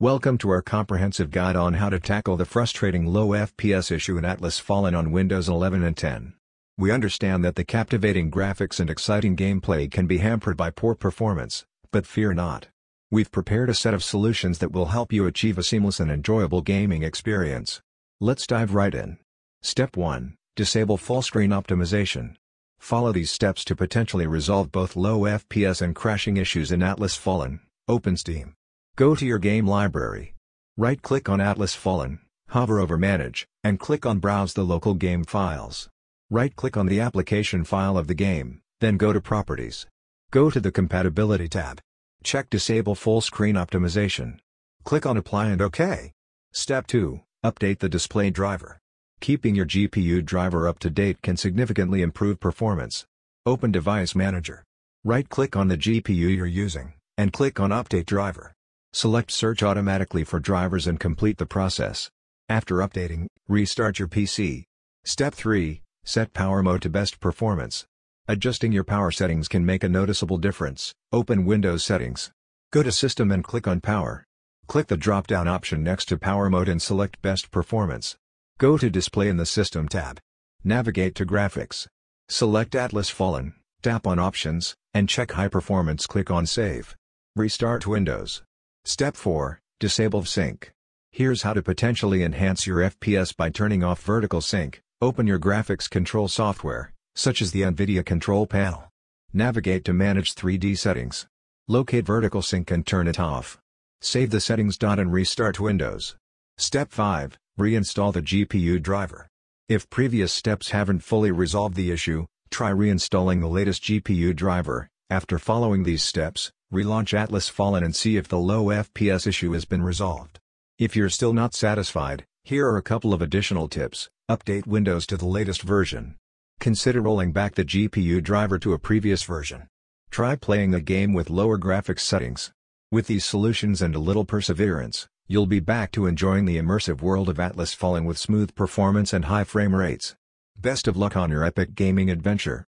Welcome to our comprehensive guide on how to tackle the frustrating low FPS issue in Atlas Fallen on Windows 11 and 10. We understand that the captivating graphics and exciting gameplay can be hampered by poor performance, but fear not. We've prepared a set of solutions that will help you achieve a seamless and enjoyable gaming experience. Let's dive right in. Step 1. Disable full screen optimization. Follow these steps to potentially resolve both low FPS and crashing issues in Atlas Fallen. Open Steam. Go to your game library. Right-click on Atlas Fallen, hover over Manage, and click on Browse the local game files. Right-click on the application file of the game, then go to Properties. Go to the Compatibility tab. Check Disable Full Screen Optimization. Click on Apply and OK. Step 2. Update the display driver. Keeping your GPU driver up to date can significantly improve performance. Open Device Manager. Right-click on the GPU you're using, and click on Update Driver. Select Search automatically for drivers and complete the process. After updating, restart your PC. Step 3. Set power mode to best performance. Adjusting your power settings can make a noticeable difference. Open Windows Settings. Go to System and click on Power. Click the drop-down option next to Power Mode and select Best Performance. Go to Display in the System tab. Navigate to Graphics. Select Atlas Fallen, tap on Options, and check High Performance click on Save. Restart Windows. Step 4. Disable Sync. Here's how to potentially enhance your FPS by turning off vertical sync. Open your graphics control software, such as the NVIDIA Control Panel. Navigate to Manage 3D Settings. Locate vertical sync and turn it off. Save the settings. And restart Windows. Step 5. Reinstall the GPU driver. If previous steps haven't fully resolved the issue, try reinstalling the latest GPU driver. After following these steps, Relaunch Atlas Fallen and see if the low FPS issue has been resolved. If you're still not satisfied, here are a couple of additional tips. Update Windows to the latest version. Consider rolling back the GPU driver to a previous version. Try playing a game with lower graphics settings. With these solutions and a little perseverance, you'll be back to enjoying the immersive world of Atlas Fallen with smooth performance and high frame rates. Best of luck on your epic gaming adventure.